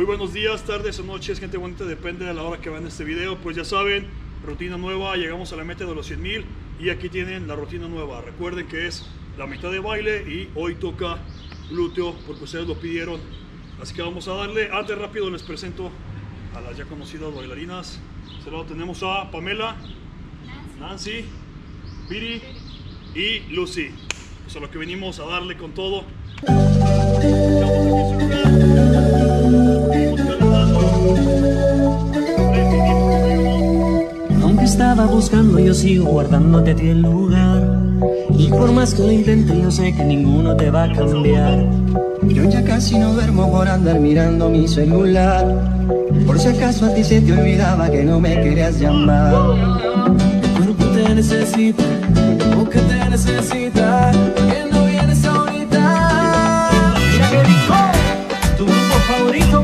Muy buenos días, tardes o noches, gente bonita, depende de la hora que vean este video. Pues ya saben, rutina nueva, llegamos a la meta de los 100 mil y aquí tienen la rutina nueva. Recuerden que es la mitad de baile y hoy toca glúteo porque ustedes lo pidieron. Así que vamos a darle. Antes rápido les presento a las ya conocidas bailarinas. Se lo tenemos a Pamela, Nancy, Viri y Lucy. Pues a lo que venimos a darle con todo. Aunque estaba buscando, yo sigo guardándote a ti el lugar. Y por más que lo intente, yo sé que ninguno te va a cambiar. Yo ya casi no duermo por andar mirando mi celular. Por si acaso a ti se te olvidaba que no me querías llamar. Tu cuerpo te necesita, tu boca te necesita. Me por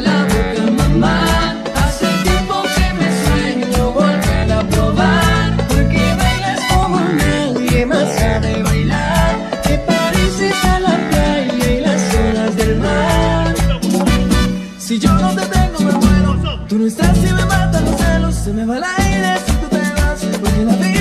la boca, mamá. Hace tiempo que me sueño volver a probar. Porque bailas como nadie más sabe bailar. Te pareces a la playa y las olas del mar. Si yo no te tengo me muero Tú no estás y me matan los celos Se me va el aire si tú te vas Porque la vida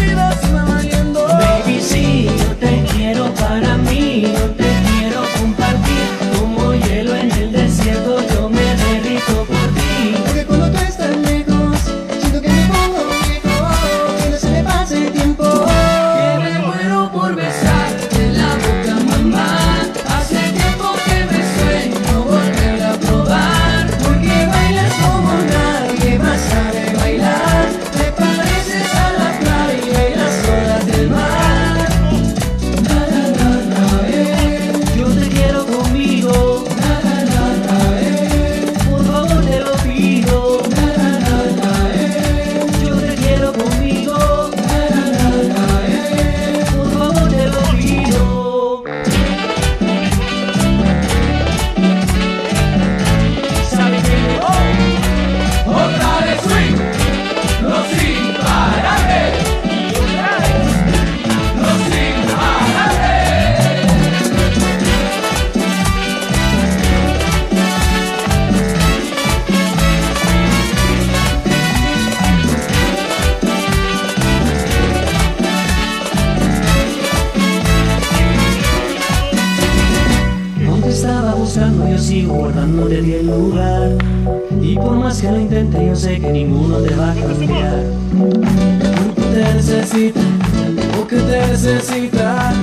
sigo guardándote de ti lugar. Y por más que lo intente, yo sé que ninguno te va a cambiar. Tu te necesita, o que te necesita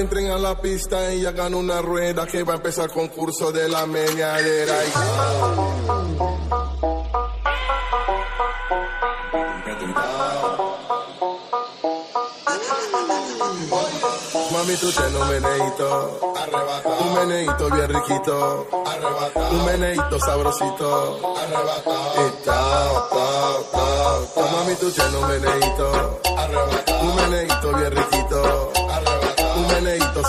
entren a la pista y hagan una rueda que va a empezar concurso de la meñadera. Y... Mami, tú ten un meneito, arrebatado. Un meneito bien riquito, arrebatado. Un meneito sabrosito, arrebatado. Está, ta, ta, ta. Mami, tú ten un meneito, arrebatado. Un meneito bien riquito,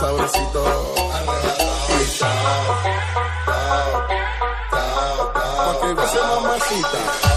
sabrosito. Y tao, tao, tao, tao. Que mamacita.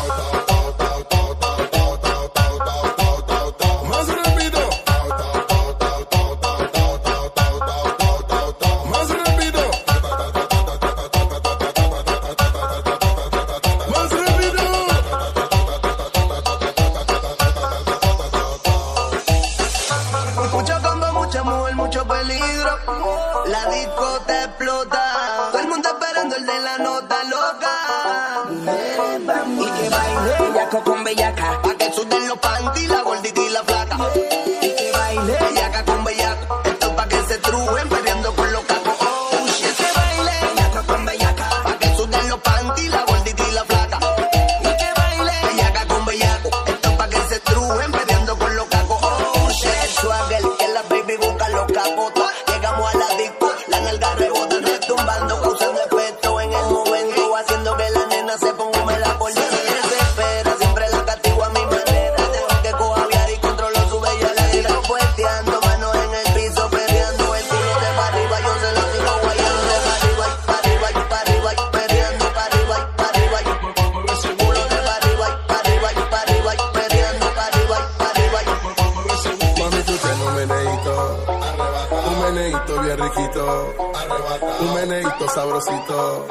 Meneíto sabrosito,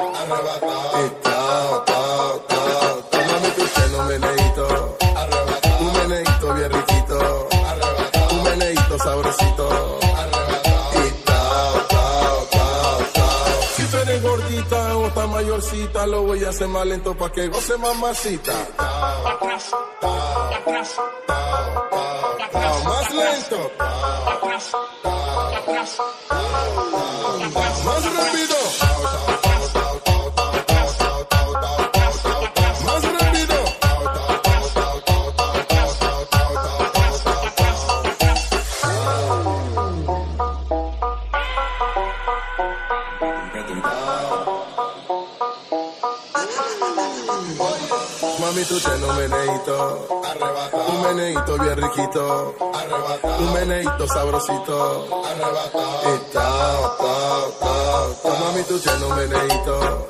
y tao, tao, tao, mami tú tienes un meneíto, un meneíto bien riquito, un meneíto sabrosito, y tao, tao, tao. Si eres gordita o estás mayorcita, lo voy a hacer más lento pa' que goce mamacita. Tao, tao, más lento. Más rápido. Mami, tú tienes un meneíto, un meneíto bien riquito, un meneíto sabrosito, tao, tao, tao, tao. Mami, tú tienes un meneíto,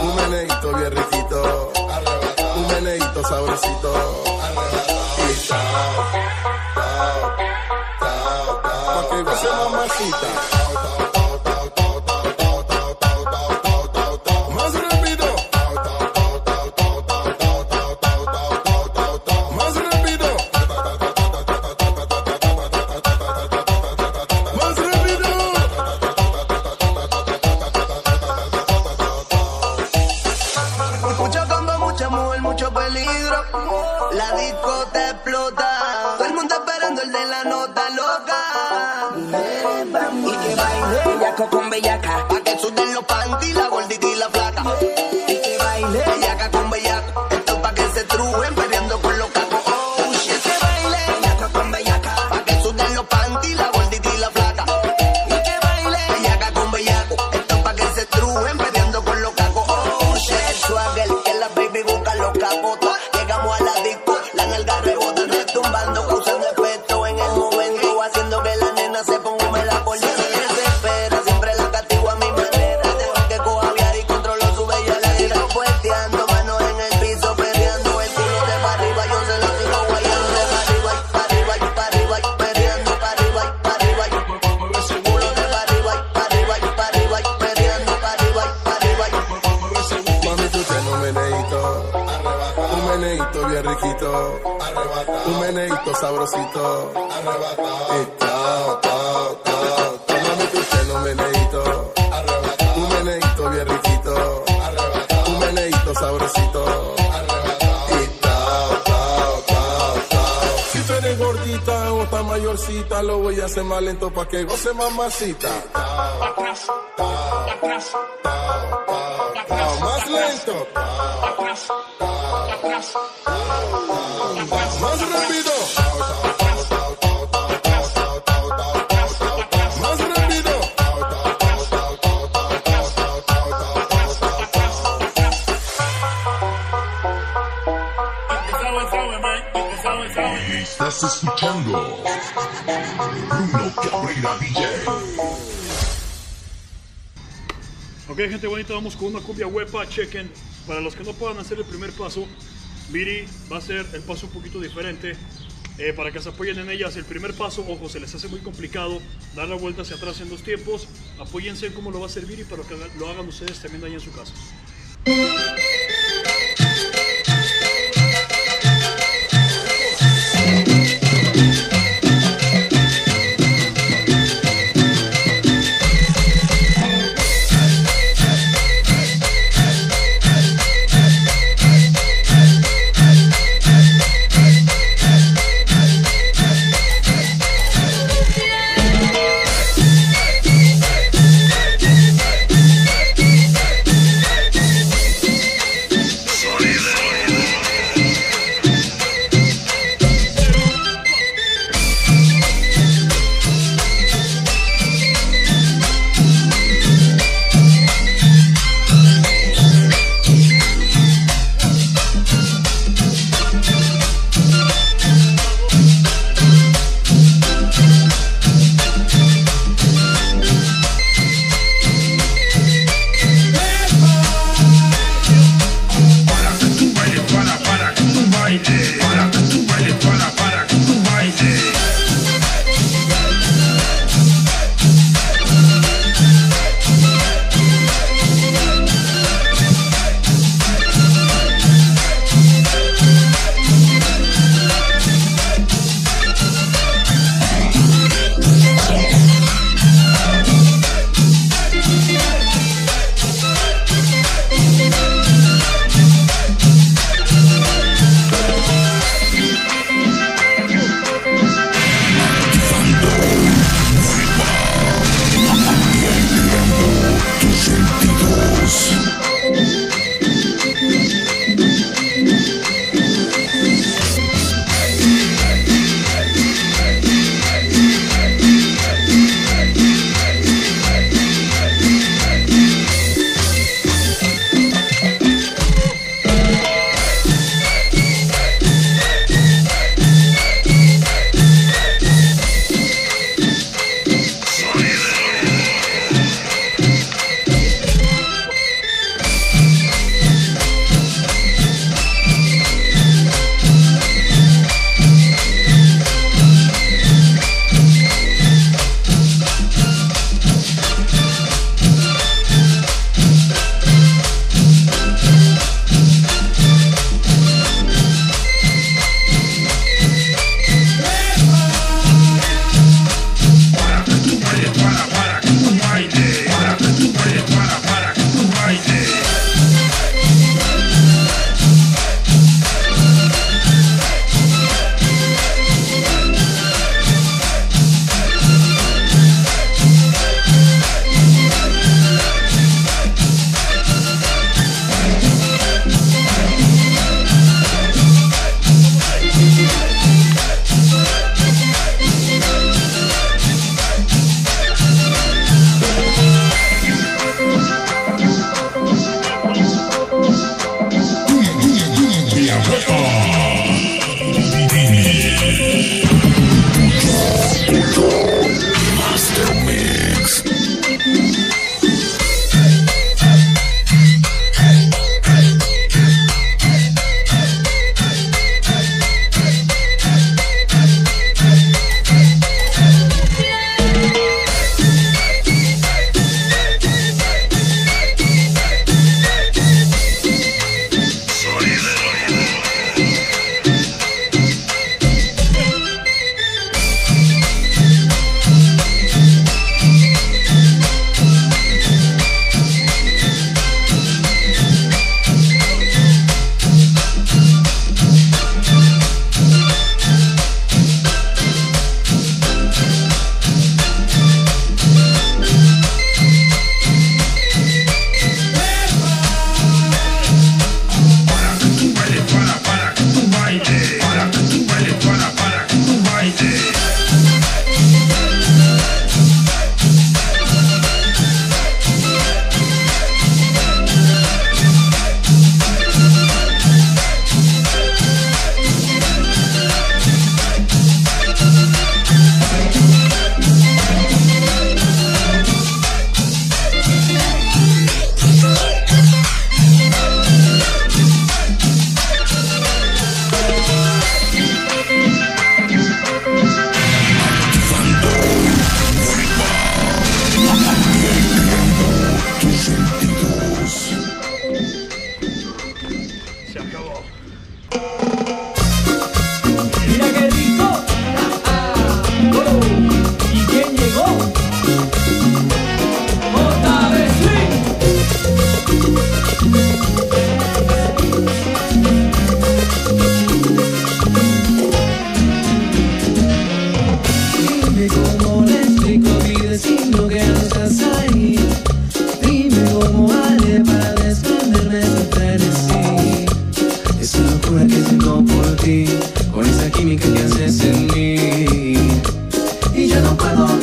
un meneíto bien riquito, un meneíto sabrosito, y tao, tao, tao, tao. Pa' que mamacita. Sabrosito, y tao, tao, tao. Mami, tú tienes un meneíto, un meneíto bien riquito, un meneíto sabrosito, tao. Si eres gordita o estás mayorcita, lo voy a hacer más lento pa' que goce mamacita. Tao, tao, más lento. Más rápido. Más rápido. Estás escuchando Bruno Cabrera DJ. Ok, gente bonita, vamos con una cumbia huepa, chequen. Para los que no puedan hacer el primer paso, Viri va a hacer el paso un poquito diferente. eh, para que se apoyen en ellas, el primer paso, ojo, se les hace muy complicado dar la vuelta hacia atrás en dos tiempos. Apóyense en cómo lo va a hacer Viri para que lo hagan ustedes también ahí en su casa.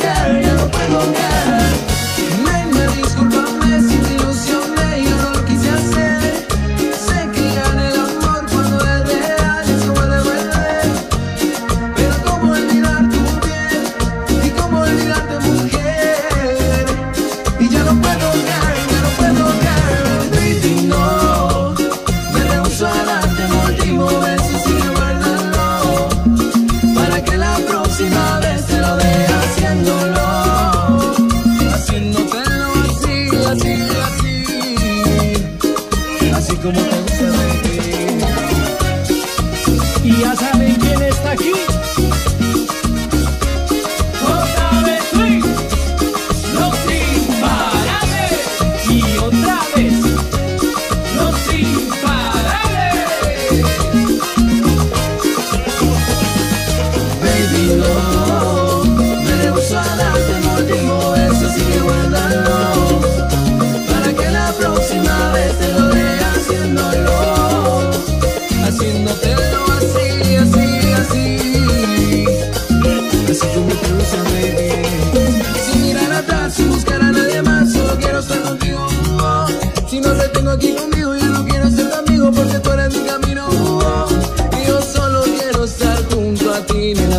ya, ya no puedo.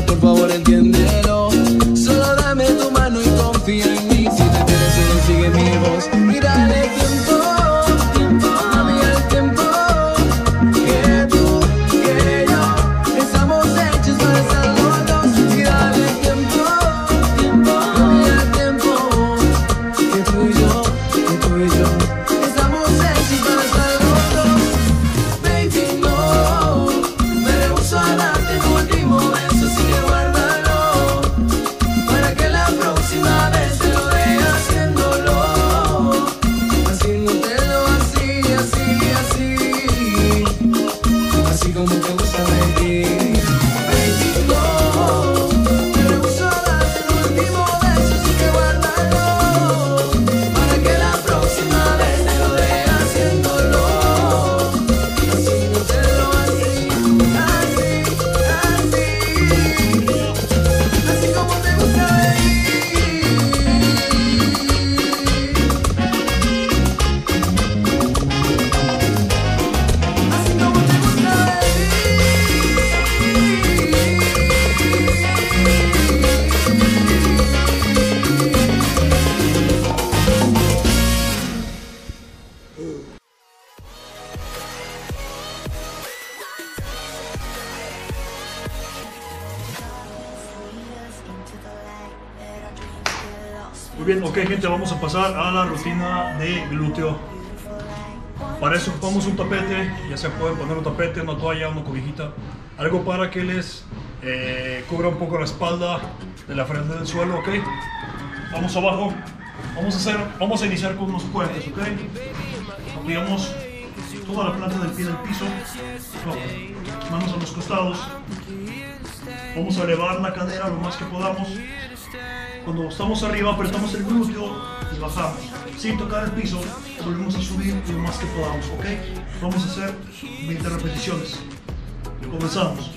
Por favor entiéndelo. Muy bien, ok gente, vamos a pasar a la rutina de glúteo. Para eso ocupamos un tapete, ya se pueden poner un tapete, una toalla, una cobijita, algo para que les eh, cubra un poco la espalda de la frente del suelo, ok. Vamos abajo, vamos a hacer, vamos a iniciar con unos puentes, ok. Apoyamos toda la planta del pie del piso, no, manos a los costados. Vamos a elevar la cadera lo más que podamos. Cuando estamos arriba apretamos el glúteo y bajamos. Sin tocar el piso, volvemos a subir lo más que podamos, ¿ok? Vamos a hacer 20 repeticiones. Comenzamos.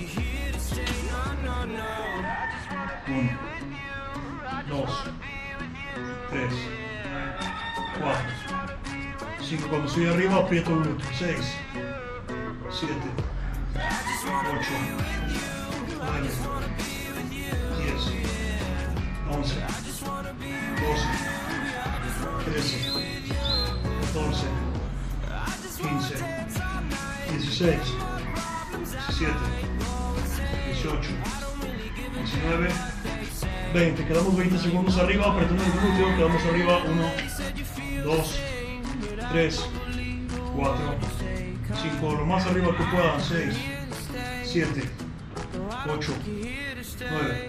1, 2, 3, 4, 5. Cuando estoy arriba aprieto el glúteo. 6, 7, 8, 9, 10. 11, 12, 13, 14, 15, 16, 17, 18, 19, 20. Quedamos 20 segundos arriba, apretando el glúteo, quedamos arriba. 1, 2, 3, 4, 5. Lo más arriba que puedan. 6, 7, 8, 9.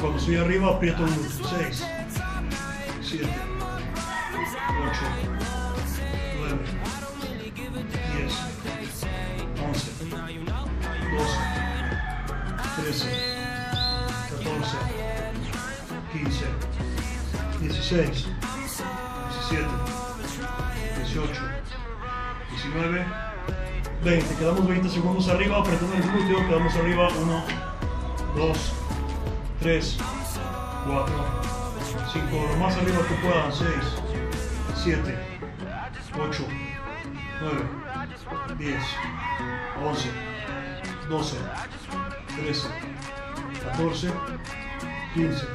Cuando estoy arriba aprieto el glúteo. Seis, siete, ocho, nueve, diez, once, doce, trece, catorce, quince, dieciséis, diecisiete, dieciocho, diecinueve. 20, quedamos 20 segundos arriba, apretando el glúteo, quedamos arriba, 1, 2, 3, 4, 5, lo más arriba que puedan, 6, 7, 8, 9, 10, 11, 12, 13, 14, 15,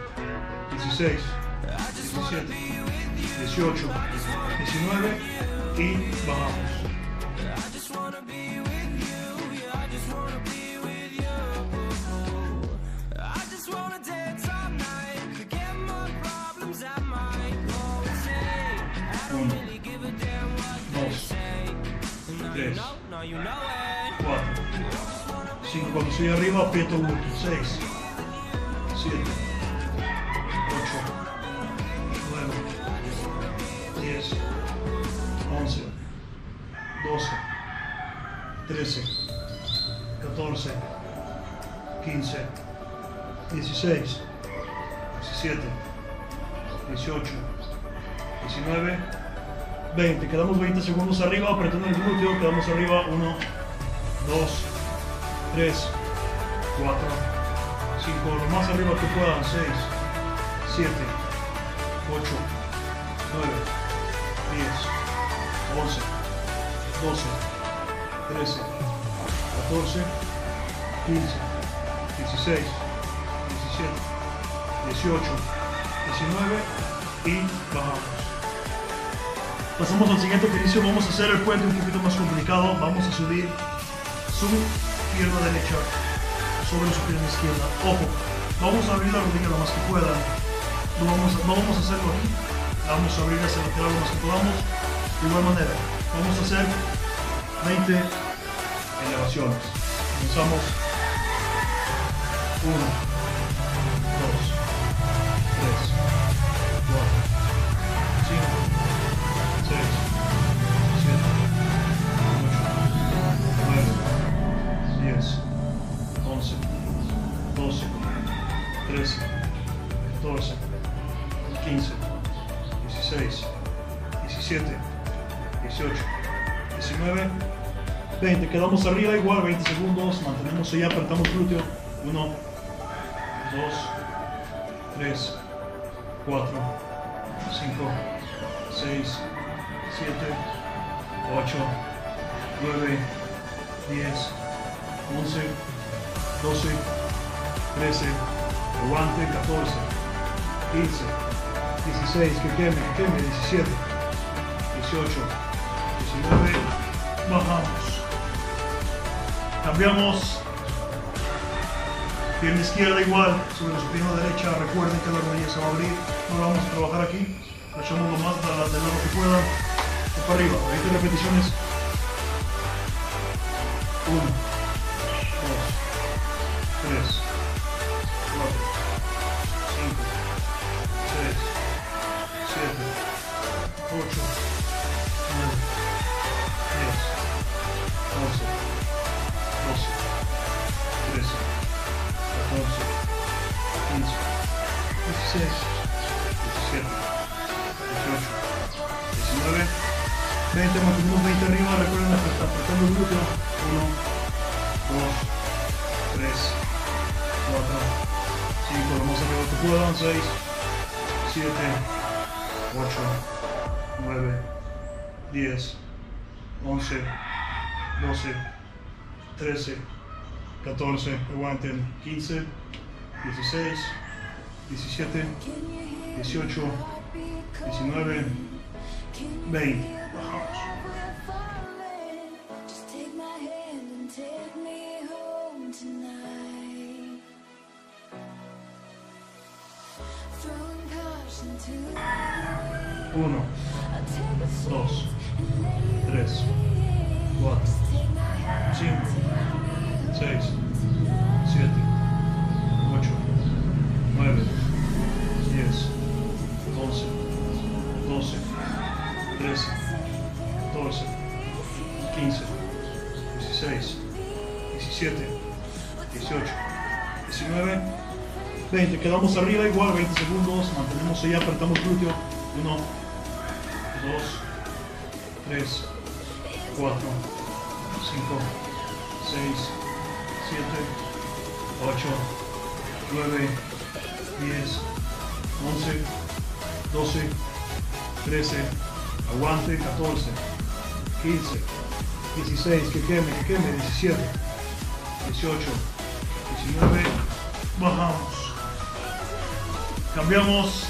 16, 17, 18, 19 y bajamos. 4, 5, cuando arriba aprieto glúteo, 6, 7, 8, 9, 10, 11, 12, 13, 14, 15, 16, 17, 20. Quedamos 20 segundos arriba, apretando el glúteo. Quedamos arriba. 1, 2, 3, 4, 5. Lo más arriba que puedan. 6, 7, 8, 9, 10, 11, 12, 13, 14, 15, 16, 17, 18, 19 y bajamos. Pasamos al siguiente ejercicio, vamos a hacer el puente un poquito más complicado, vamos a subir su pierna derecha sobre su pierna izquierda. Ojo, vamos a abrir la rodilla lo más que puedan, no vamos, no vamos a hacerlo aquí, vamos a abrir hacia lateral lo más que podamos, de igual manera, vamos a hacer 20 elevaciones. Comenzamos. 1, 20. Quedamos arriba igual, 20 segundos. Mantenemos ahí, apretamos glúteo. 1, 2, 3, 4, 5, 6, 7, 8, 9, 10, 11, 12, 13, aguante, 14, 15, 16, que queme, que queme, 17, 18, 19, bajamos. Cambiamos. Pierna izquierda igual, sobre su pierna derecha. Recuerden que la rodilla se va a abrir. No la vamos a trabajar aquí. La echamos lo más de- del lado que puedan. O para arriba. 20 repeticiones. 1, 15, 16, 17, 18, 19, 20. Bajamos. Just take my hand and take 20. Quedamos arriba igual, 20 segundos. Mantenemos ahí, apretamos glúteo. 1, 2, 3, 4, 5, 6, 7, 8, 9, 10, 11, 12, 13, aguante, 14, 15, 16, que queme, que queme, 17, 18, 19, bajamos. Cambiamos.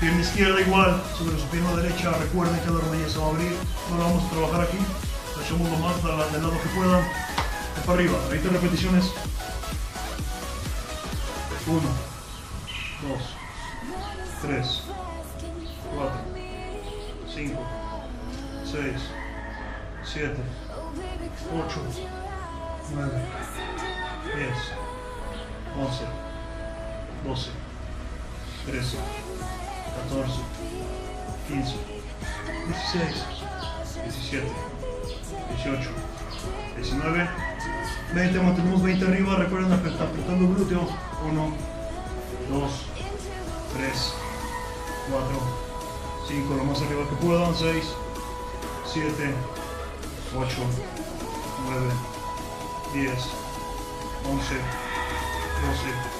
Pierna izquierda igual, sobre su pierna derecha. Recuerden que la rodilla se va a abrir. No la vamos a trabajar aquí. La echamos lo más del lado que puedan. Para arriba. 20 repeticiones. 1, 2, 3, 4, 5, 6, 7, 8, 9, 10, 11, 12, 13, 14, 15, 16, 17, 18, 19, 20, mantenemos 20 arriba, recuerden apretando glúteo, 1, 2, 3, 4, 5, lo más arriba que puedan, 6, 7, 8, 9, 10, 11, 12,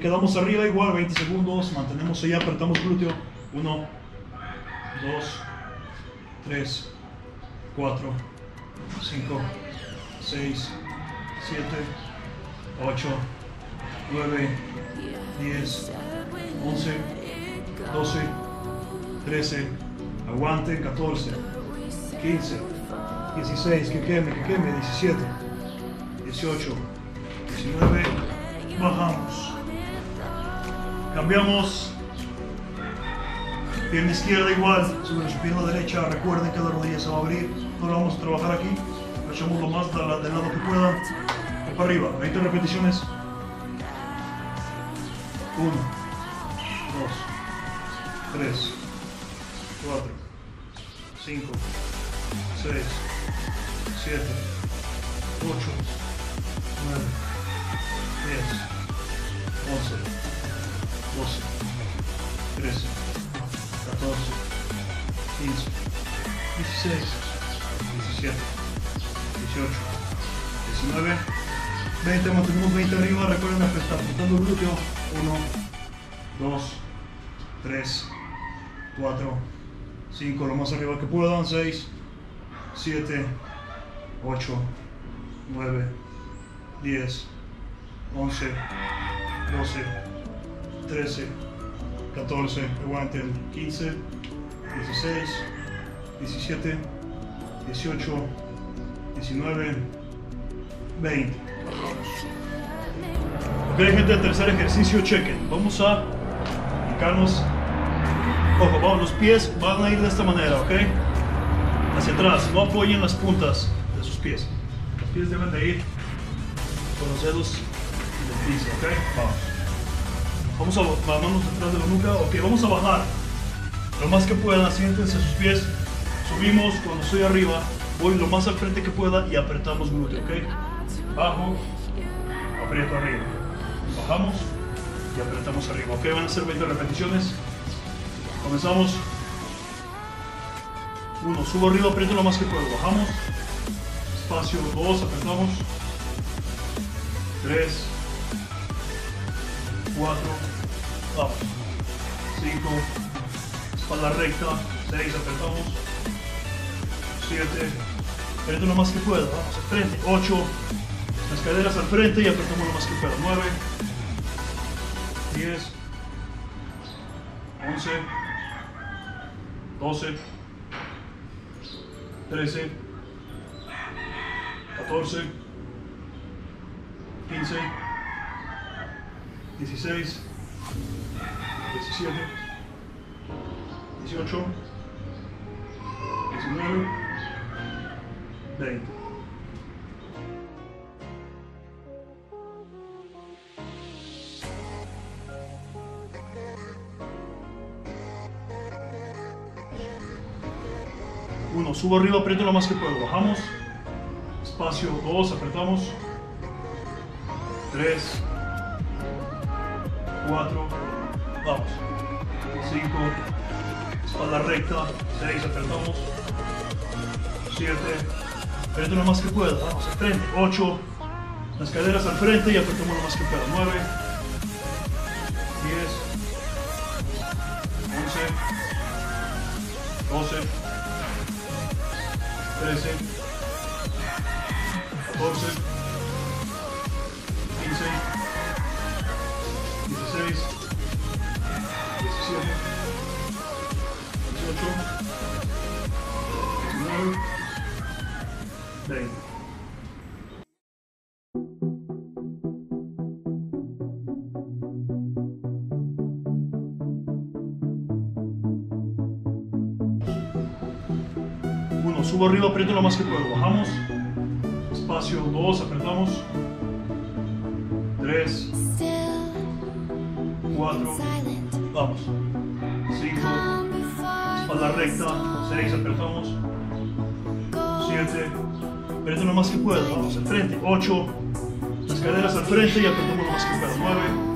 Quedamos arriba igual, 20 segundos. Mantenemos ahí, apretamos glúteo. Uno, 2, 3, 4, 5, 6, 7, 8, 9, 10, 11, 12, 13, aguante, 14, 15, 16, que queme, que queme, 17, 18, 19, bajamos. Cambiamos. Pierna izquierda igual, sobre su pierna derecha, recuerden que la rodilla se va a abrir, no lo vamos a trabajar aquí, echamos lo más de la- del lado que pueda, para arriba, 20 repeticiones, 1, 2, 3, 4, 5, 6, 7, 8, 9, 10, 11, 16, 17, 18, 19, 20, mantenemos 20 arriba, recuerden apretar, apretando el glúteo, 1, 2, 3, 4, 5, lo más arriba que puedan, 6, 7, 8, 9, 10, 11, 12, 13, 14, aguanten, 15, 16, 17, 18, 19, 20. Ok, gente, tercer ejercicio, chequen. Vamos a indicarnos. Ojo, vamos, los pies van a ir de esta manera, ok? Hacia atrás, no apoyen las puntas de sus pies. Los pies deben de ir con los dedos del piso, ok? Vamos. Vamos a las manos detrás de la nuca. Ok, vamos a bajar. Lo más que puedan, siéntense sus pies. Subimos cuando estoy arriba. Voy lo más al frente que pueda y apretamos glúteo, ok? Bajo, aprieto arriba. Bajamos y apretamos arriba. Ok, van a ser 20 repeticiones. Comenzamos. Uno, subo arriba, aprieto lo más que puedo. Bajamos. Espacio, dos, apretamos. Tres, 4, vamos, 5, espalda recta, 6, apretamos, 7, aprieto lo más que pueda, vamos, al frente, 8, las caderas al frente y apretamos lo más que pueda, 9, 10, 11, 12, 13, 14, 15, 16, 17, 18, 19, 20. Uno, subo arriba, aprieto lo más que puedo, bajamos. Espacio, dos, apretamos. Tres, 4, vamos, 5, Espalda recta. 6, apretamos. 7. Frente lo más que pueda. Vamos al frente. 8. Las caderas al frente y apretamos lo más que pueda. 9. 10. 11. 12. 13. 14. Subo arriba, aprieto lo más que puedo. Bajamos. Espacio, dos, apretamos. Tres, cuatro, vamos. Cinco, espalda recta. Seis, apretamos. Siete, aprieto lo más que puedo. Vamos al frente. Ocho, las caderas al frente y apretamos lo más que puedo. Nueve,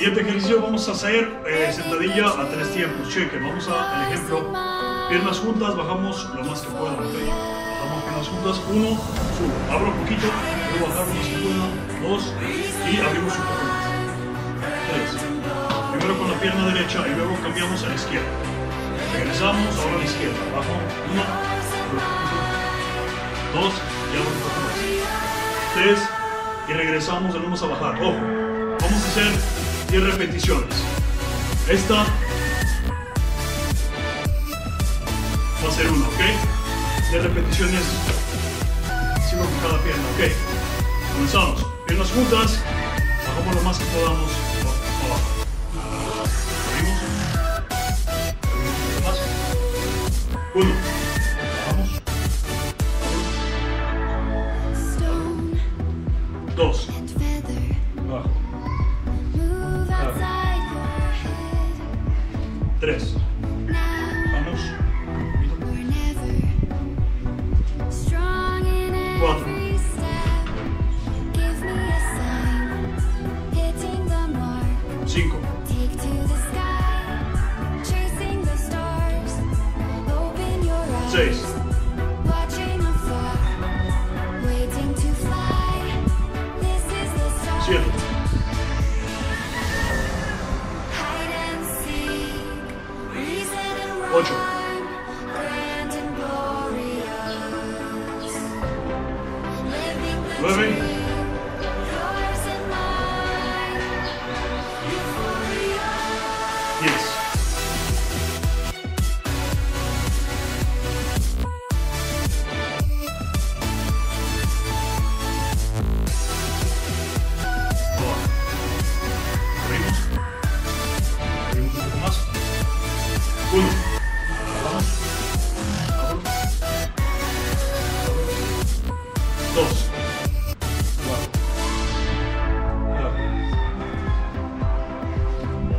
Siguiente ejercicio vamos a hacer eh, sentadilla a tres tiempos. Cheque, vamos a el ejemplo. Piernas juntas, bajamos lo más que puedan. ¿ok? Bajamos piernas juntas. Uno, subo. Abro un poquito, luego bajar más que pueda. Dos, y abrimos un poco más. Tres. Primero con la pierna derecha y luego cambiamos a la izquierda. Regresamos, ahora a la izquierda. Bajo. Uno, dos, y abro un poco más. Tres, y regresamos, volvemos a bajar. Ojo, vamos a hacer 10 repeticiones. Esta va a ser una, ¿ok? 10 repeticiones, 5 con cada pierna, ¿ok? Comenzamos. Piernas juntas, bajamos lo más que podamos abajo. Abrimos. Abrimos. Uno.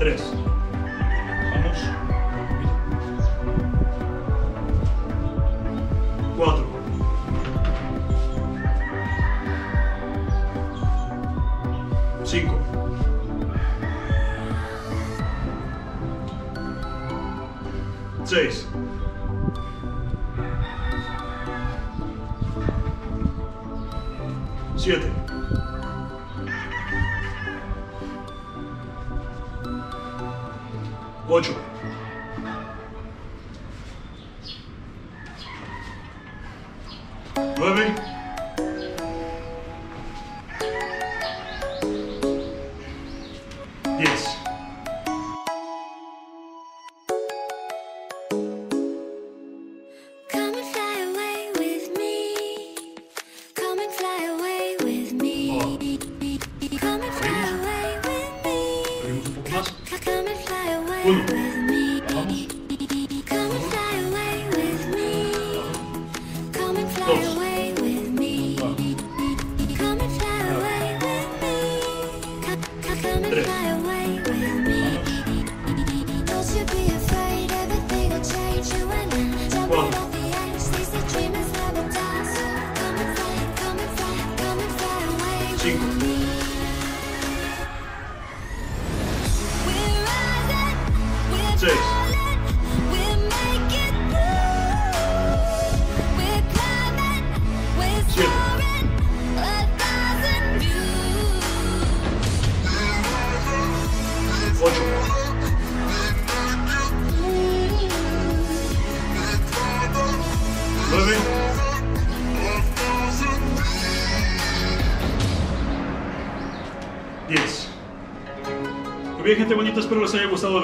3. Jingle.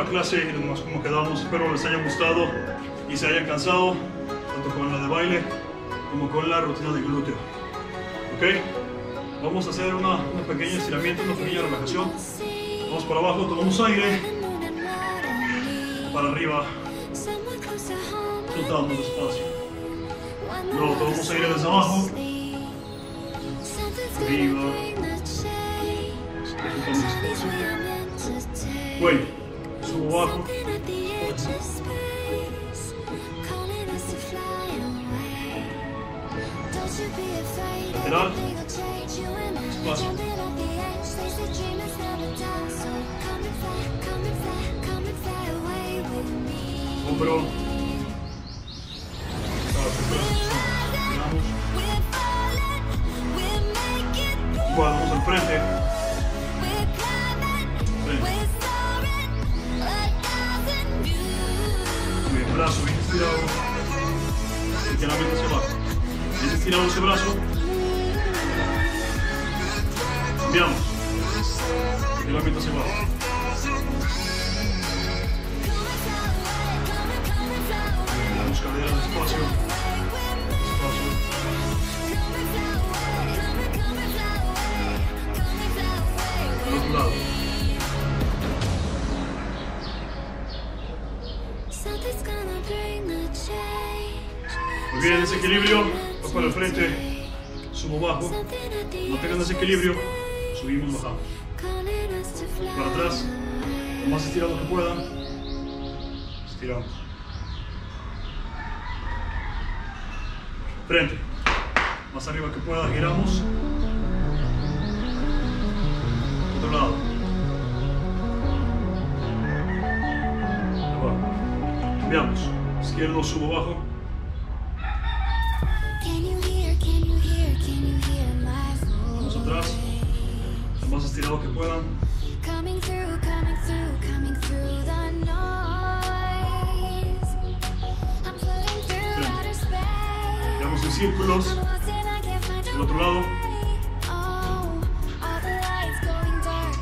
Clase y nomás como quedamos. Espero les haya gustado y se hayan cansado, tanto con la de baile como con la rutina de glúteo. ¿Ok? Vamos a hacer una, un pequeño estiramiento, una pequeña relajación. Vamos para abajo, tomamos aire, para arriba, soltamos despacio. Luego tomamos aire desde abajo, Arriba. we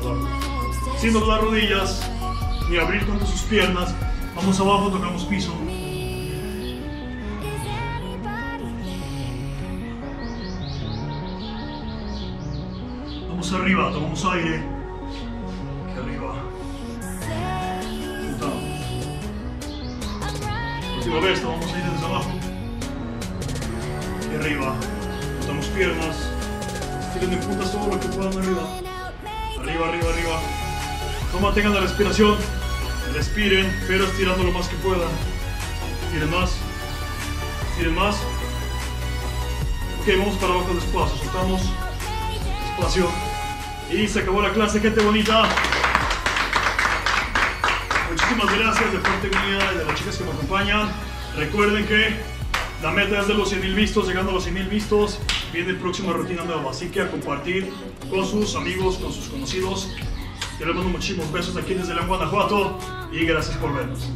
and my hopes disappear. Sin doblar rodillas. Ni abrir tanto sus piernas. Vamos abajo, tocamos piso. Vamos arriba, tomamos aire. Aquí arriba. running Última vez, tomamos arriba. Soltamos piernas. Estiren en puntas todo lo que puedan arriba. Arriba, arriba, arriba. No mantengan la respiración. Respiren, pero estirando lo más que puedan. Estiren más. Estiren más. Ok, vamos para abajo despacio. Soltamos. Despacio. Y se acabó la clase, gente bonita. Muchísimas gracias de parte mía y de las chicas que me acompañan. Recuerden que la meta es de los 100.000 vistos. Llegando a los 100.000 vistos, viene próxima rutina nueva. Así que a compartir con sus amigos, con sus conocidos. Yo les mando muchísimos besos aquí desde León, Guanajuato. Y gracias por vernos.